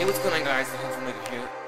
Hey, what's going on, guys? The Hunter Nigga here.